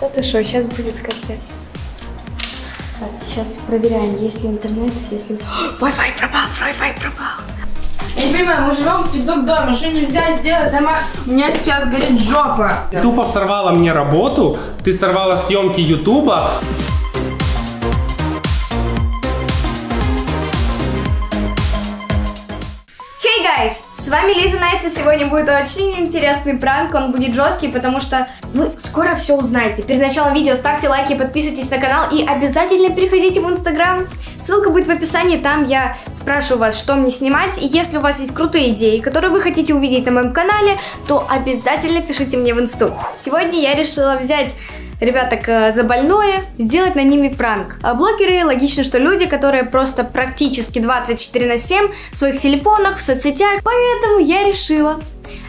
Да ты что, сейчас будет капец. Так, сейчас проверяем, есть ли интернет, если... Wi-Fi пропал, Wi-Fi пропал. Я не понимаю, мы живем в TikTok доме, что нельзя сделать дома? У меня сейчас горит жопа. Ты тупо сорвала мне работу, ты сорвала съемки Ютуба. С вами Лиза Nice, и сегодня будет очень интересный пранк, он будет жесткий, потому что вы скоро все узнаете. Перед началом видео ставьте лайки, подписывайтесь на канал и обязательно переходите в Инстаграм. Ссылка будет в описании, там я спрашиваю вас, что мне снимать, и если у вас есть крутые идеи, которые вы хотите увидеть на моем канале, то обязательно пишите мне в Инсту. Сегодня я решила взять ребяток э, за больное, сделать на ними пранк. А блогеры, логично, что люди, которые просто практически 24 на 7 в своих телефонах, в соцсетях, поэтому я решила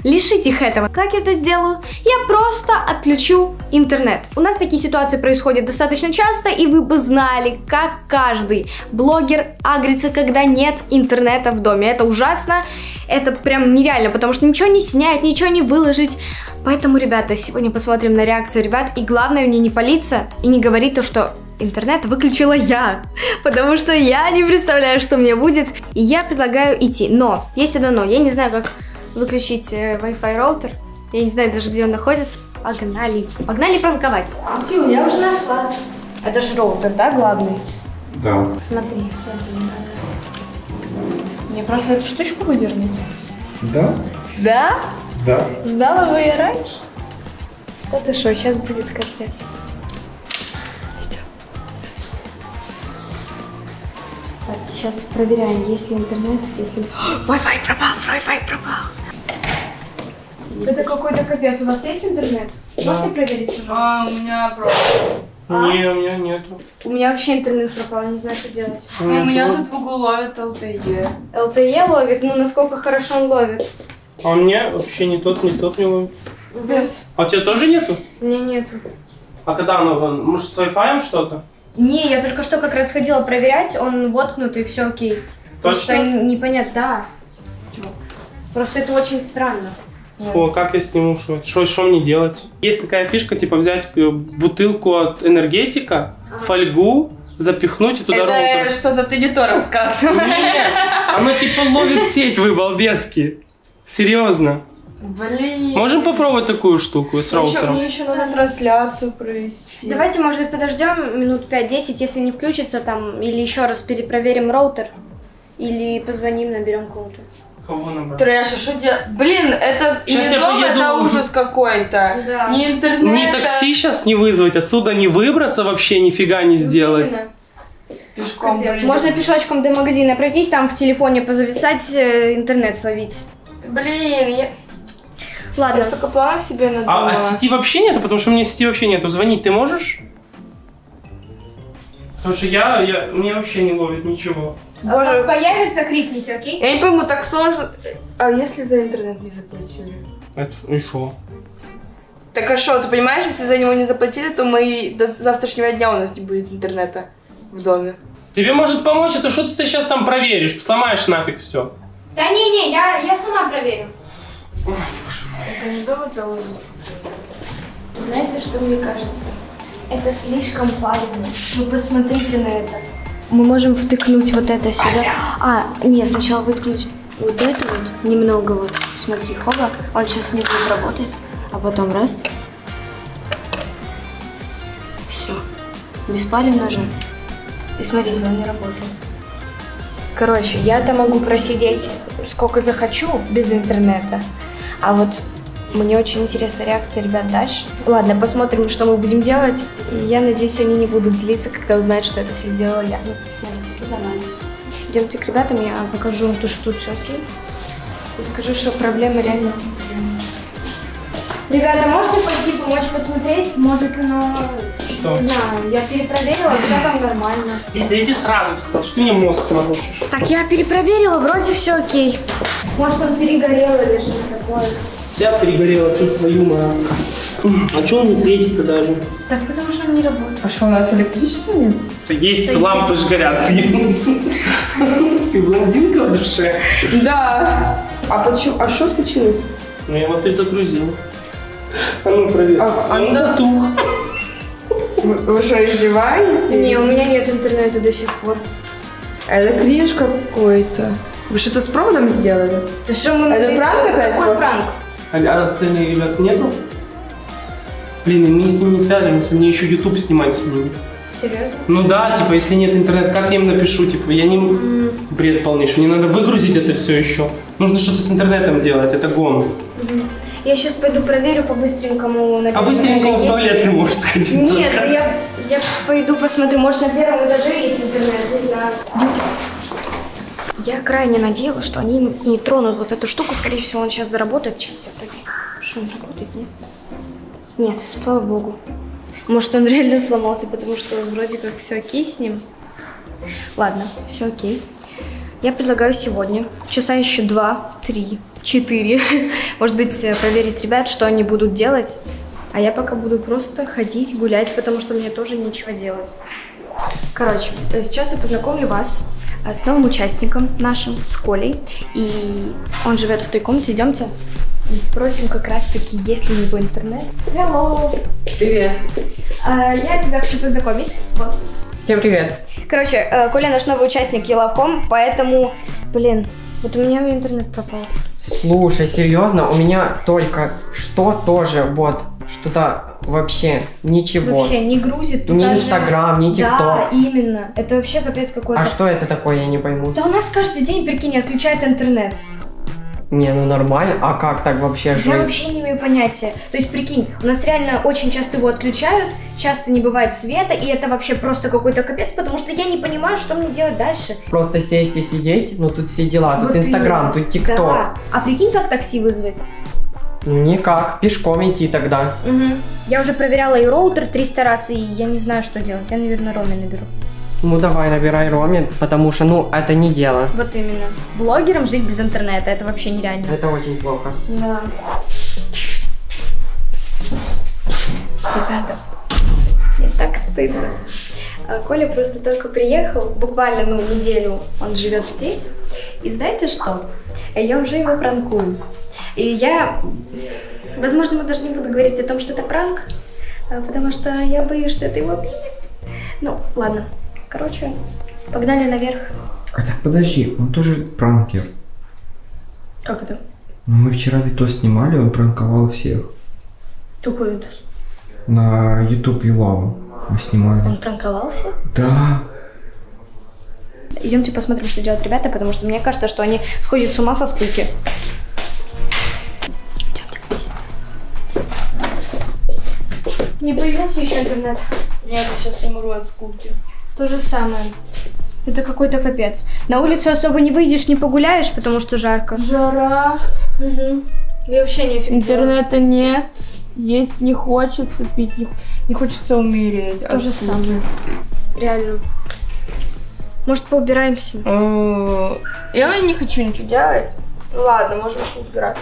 лишить их этого. Как я это сделаю? Я просто отключу интернет. У нас такие ситуации происходят достаточно часто, и вы бы знали, как каждый блогер агрится, когда нет интернета в доме. Это ужасно, это прям нереально, потому что ничего не снять, ничего не выложить. Поэтому, ребята, сегодня посмотрим на реакцию ребят. И главное мне не палиться и не говорить то, что интернет выключила я. Потому что я не представляю, что мне будет. И я предлагаю идти. Но, есть одно но. Я не знаю, как выключить э, Wi-Fi роутер. Я не знаю даже, где он находится. Погнали. Погнали пранковать. Тю, я уже нашла. Это же роутер, да, главный? Да. Смотри, смотри. Мне просто эту штучку выдернуть. Да? Да? Да. Знала бы я раньше. Да ты что, сейчас будет капец. Идем. Так, сейчас проверяем, есть ли интернет, если... Wi-Fi пропал, Wi-Fi пропал. Это какой-то капец. У вас есть интернет? Можете проверить, пожалуйста? А, у меня просто. Не, у меня нету. У меня вообще интернет пропал, я не знаю, что делать. У У меня тут в углу ловит LTE. LTE ловит, ну насколько хорошо он ловит. А у меня вообще не тот, не тот не ловит. Без. А у тебя тоже нету? У меня нету. А когда оно, вон, может, с Wi-Fi что-то? Не, я только что как раз ходила проверять, он воткнутый, все окей. Просто Точно? н- непонятно, да. Просто это очень странно. Фу, а как я сниму, что, что, что мне делать? Есть такая фишка, типа взять э, бутылку от энергетика, фольгу, запихнуть и туда Это роутер. что-то ты не то рассказываешь. Нет, оно типа ловит сеть, вы балбески. Серьезно. Блин. Можем попробовать такую штуку с еще, роутером? мне еще надо трансляцию провести. Давайте, может, подождем минут 5-10, если не включится там, или еще раз перепроверим роутер, или позвоним, наберем кого-то. Кого набрать? Трэш, а что делать? Блин, это Щас не я дом, поеду. это ужас какой-то. Да. Не интернет. Ни такси сейчас не вызвать, отсюда не выбраться вообще, нифига не сделать. Именно. Пешком. Капец. Можно пешочком до магазина пройтись, там в телефоне позависать, э, интернет словить. Блин, я, я Ладно, столько планов себе А, надумала. а сети вообще нету, потому что у меня сети вообще нету. Звонить ты можешь? Потому что я, я, мне вообще не ловит ничего. Боже. Боже, появится, крикните, окей? я не пойму, так сложно. А если за интернет не заплатили? Это, ну и шо? Так а что, ты понимаешь, если за него не заплатили, то мы до завтрашнего дня у нас не будет интернета в доме. Тебе может помочь, это что ты сейчас там проверишь? Сломаешь нафиг все. Да не-не, я, я сама проверю. Это не дом, это ужас. Знаете, что мне кажется? Это слишком палевно. Вы посмотрите на это. Мы можем втыкнуть вот это сюда. А, нет, сначала выткнуть вот это вот немного вот. Смотри, хоба, он сейчас не будет работать. А потом раз. Все. Беспалевно же. И смотрите, он не работает. Короче, я-то могу просидеть сколько захочу без интернета. А вот мне очень интересна реакция ребят дальше. Ладно, посмотрим, что мы будем делать. И я надеюсь, они не будут злиться, когда узнают, что это все сделала я. Ну, смотрите, нормально. Идемте к ребятам, я покажу им то, что тут все окей. И скажу, что проблема реально с. Ребята, можете пойти помочь посмотреть? Может, оно... Что? Не знаю, я перепроверила, все там нормально. Если я тебе сразу сказал, что ты мне мозг намочишь. Так, я перепроверила, вроде все окей. Может, он перегорел или что-то такое. Я перегорело чувство юмора. А что он не светится даже? Так, потому что он не работает. А что, у нас электричества нет? Есть лампы ж горят. Ты блондинка в душе? Да. А почему? А что случилось? Ну я его перезагрузил. А ну проверь. А, а Он да. потух. Вы, что, издеваетесь? Не, у меня нет интернета до сих пор. Это кринж какой-то. Вы что-то с проводом сделали? Да что мы... Это пранк опять Какой пранк? А, а остальных ребят нету? Блин, мы с ними не связываемся, мне еще YouTube снимать с ними. Серьезно? Ну да, типа, если нет интернета, как я им напишу? Типа, я не... Бред полнейший. Мне надо выгрузить это все еще. Нужно что-то с интернетом делать, это гон. Я сейчас пойду проверю по-быстренькому на А первом быстренько этаже в есть- туалет ты можешь сходить Нет, только. я, я пойду посмотрю, может на первом этаже есть интернет, не знаю. Я крайне надеялась, что они не тронут вот эту штуку. Скорее всего, он сейчас заработает. Сейчас я проверю. Что он работает, нет? Нет, слава богу. Может, он реально сломался, потому что вроде как все окей с ним. Ладно, все окей. Я предлагаю сегодня, часа еще два, три, четыре, может быть, э, проверить ребят, что они будут делать. А я пока буду просто ходить, гулять, потому что мне тоже нечего делать. Короче, э, сейчас я познакомлю вас с новым участником нашим, с Колей. И он живет в той комнате. Идемте и спросим как раз-таки, есть ли у него интернет. Hello! Привет. А, я тебя хочу познакомить. Вот. Всем привет. Короче, э, Коля наш новый участник Елаком, поэтому, блин, вот у меня интернет пропал. Слушай, серьезно, у меня только что тоже вот что-то вообще ничего. Вообще не грузит. Ни туда же- Инстаграм, ни Да, ТикТок. именно. Это вообще капец какой-то. А что это такое, я не пойму. Да у нас каждый день, прикинь, отключают интернет. Не, ну нормально. А как так вообще Я жить? вообще не имею понятия. То есть, прикинь, у нас реально очень часто его отключают, часто не бывает света, и это вообще просто какой-то капец, потому что я не понимаю, что мне делать дальше. Просто сесть и сидеть? Ну тут все дела. Тут Вот Инстаграм, именно. тут ТикТок. Да. А прикинь, как такси вызвать? Никак. Пешком идти тогда. Угу. Я уже проверяла и роутер 300 раз, и я не знаю, что делать. Я, наверное, Роме наберу. Ну давай, набирай Роме, потому что, ну, это не дело. Вот именно. Блогерам жить без интернета, это вообще нереально. Это очень плохо. Да. Ребята, мне так стыдно. А, Коля просто только приехал, буквально, ну, неделю он живет здесь. И знаете что? Я уже его пранкую. И я, возможно, мы даже не буду говорить о том, что это пранк, а, потому что я боюсь, что это его обидит. Ну, ладно. Короче, погнали наверх. А так подожди, он тоже пранкер. Как это? Ну, мы вчера видос снимали, он пранковал всех. Какой видос? На YouTube Юлаву мы снимали. Он пранковался? Да. Идемте посмотрим, что делают ребята, потому что мне кажется, что они сходят с ума со скуки. Идемте вместе. Не появился еще интернет. Нет, я сейчас умру от скуки. То же самое. Это какой-то капец. На улицу особо не выйдешь, не погуляешь, потому что жарко. Жара. Угу. И вообще нефиг делать. Интернета нет. Есть не хочется, пить не, не хочется умереть. То же самое. Реально. Может, поубираемся? Я не хочу ничего делать. Ну ладно, можем убирать.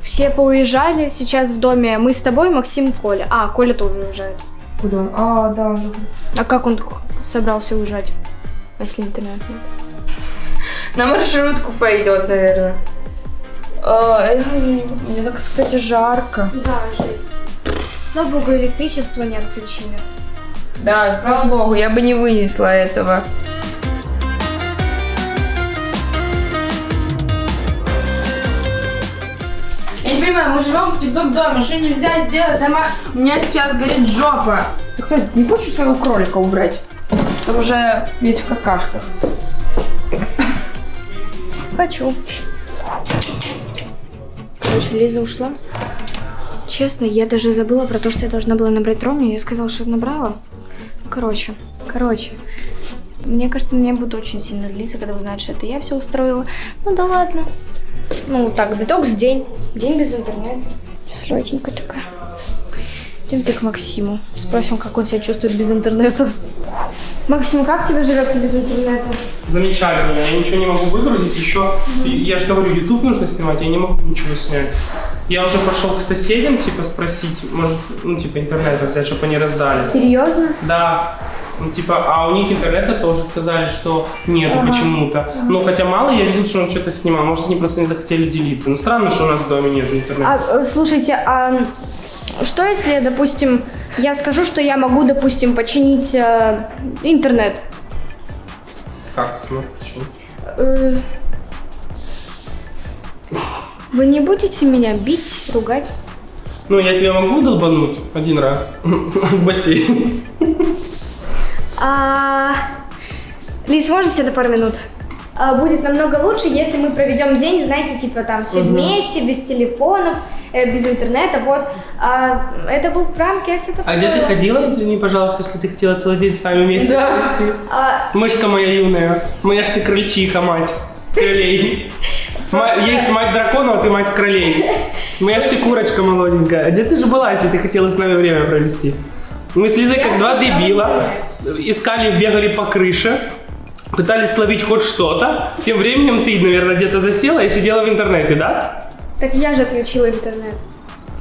Все поуезжали, сейчас в доме мы с тобой, Максим, Коля. А, Коля тоже уезжает. Куда? А, да, уже. А как он собрался уезжать, если интернет нет? На маршрутку пойдет, наверное. А, э, Мне так, кстати, жарко. Да, жесть. Слава богу, электричество не отключили. Да, слава богу, я бы не вынесла этого. Мы живем в тик-доме, что нельзя сделать дома? У меня сейчас горит жопа. Ты, кстати, не хочешь своего кролика убрать? Там уже весь в какашках. Хочу. Короче, Лиза ушла. Честно, я даже забыла про то, что я должна была набрать Роме. Я сказала, что набрала. Короче, короче. Мне кажется, на меня будут очень сильно злиться, когда узнают, что это я все устроила. Ну да ладно. Ну так, детокс день. День без интернета. Слетенькая такая. Идемте к Максиму. Спросим, как он себя чувствует без интернета. Максим, как тебе живется без интернета? Замечательно, я ничего не могу выгрузить. Еще, я же говорю, YouTube нужно снимать, я не могу ничего снять. Я уже пошел к соседям, типа, спросить, может, ну, типа, интернета взять, чтобы они раздали. Серьезно? Да. Ну, типа, а у них интернета тоже сказали, что нету почему-то. Ну, хотя мало, я видел, что он что-то снимал. Может, они просто не захотели делиться. Ну, странно, что у нас в доме нет интернета. А, э, слушайте, а что если, допустим, Я скажу, что я могу, допустим, починить э, интернет. Как ты сможешь? Э, Вы не будете меня бить, ругать? Ну, я тебя могу долбануть один раз в бассейн. А, Лиз, можете до пару минут? А, Будет намного лучше, если мы проведем день, знаете, типа там все вместе, без телефонов, э, без интернета, вот. А, это был пранк, я все А где ты ходила, извини, пожалуйста, если ты хотела целый день с нами вместе Да. провести? А, Мышка моя юная, моя ж ты крольчиха, мать. Кролей. Есть мать драконов, а ты мать кролей. Моя ж ты курочка молоденькая. А где ты же была, если ты хотела с нами время провести? Мы с Лизой как два дебила. Искали, бегали по крыше. Пытались словить хоть что-то. Тем временем ты, наверное, где-то засела и сидела в интернете, да? так я же отключила интернет.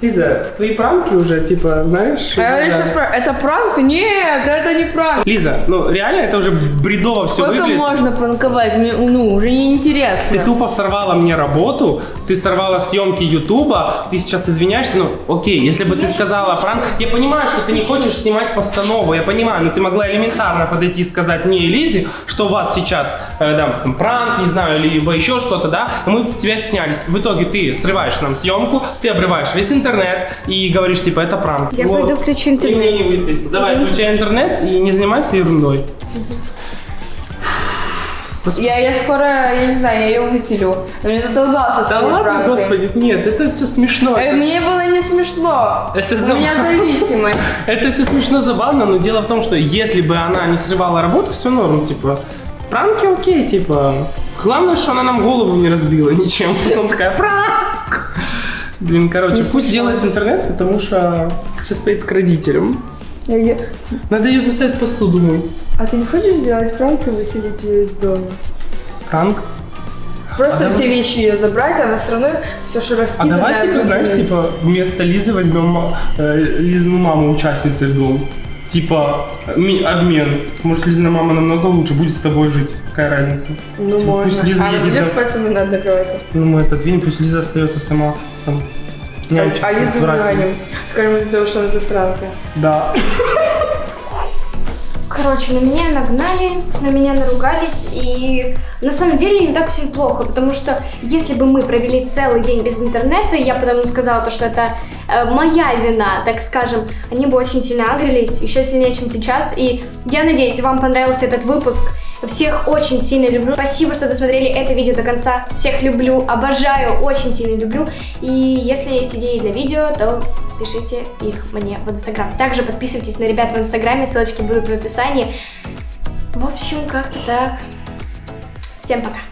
Лиза, твои пранки уже, типа, знаешь? А я сейчас спрашиваю, это пранк? Нет, это не пранк. Лиза, ну реально это уже бредово все Сколько выглядит. можно пранковать? Мне, ну, уже неинтересно. Ты тупо сорвала мне работу, ты сорвала съемки Ютуба, ты сейчас извиняешься, ну окей, если бы ты сказала пранк, я понимаю, что ты не хочешь снимать постанову, я понимаю, но ты могла элементарно подойти и сказать мне и Лизе, что у вас сейчас э, да, там, пранк, не знаю, либо еще что-то, да, и мы тебя сняли. В итоге ты срываешь нам съемку, ты обрываешь весь интернет и говоришь, типа, это пранк. Я пойду включу И интернет. не выйти. Давай, Извините. включай интернет и не занимайся ерундой. Я, я скоро, я не знаю, я ее выселю. Я мне задолбался Да ладно, пранками. господи, нет, это все смешно. Э, Мне было не смешно. Это У забавно. меня зависимость. Это все смешно, забавно, но дело в том, что если бы она не срывала работу, все норм, типа, пранки окей, типа, главное, что она нам голову не разбила ничем. Потом такая, пранк! Блин, короче, пусть делает интернет, потому что сейчас поедет к родителям. Я- я- Надо ее заставить посуду мыть. А ты не хочешь сделать пранк и выселить ее из дома? Пранк? Просто все вещи ее забрать, она все равно все, что А раскидано. давай, типа, знаешь, типа, вместо Лизы возьмем э, Лизину маму участницей в дом. Типа, ми- обмен. Может, Лизина мама намного лучше будет с тобой жить. Какая разница? Ну, Типа, можно. Пусть Лиза а она едет будет на- спать со мной на одной кровати. Ну, мы это двинем, пусть Лиза остается сама там. нянчиться а с Лизу братьями. Скажем, из-за того, что она засранка. Да. Короче, на меня нагнали, на меня наругались, и на самом деле не так все и плохо, потому что если бы мы провели целый день без интернета, я потом сказала то, что это э, моя вина, так скажем, они бы очень сильно агрились, еще сильнее, чем сейчас, и я надеюсь, вам понравился этот выпуск. Всех очень сильно люблю. Спасибо, что досмотрели это видео до конца. Всех люблю, обожаю, очень сильно люблю. И если есть идеи для видео, то пишите их мне в Инстаграм. Также подписывайтесь на ребят в Инстаграме, ссылочки будут в описании. В общем, как-то так. Всем пока.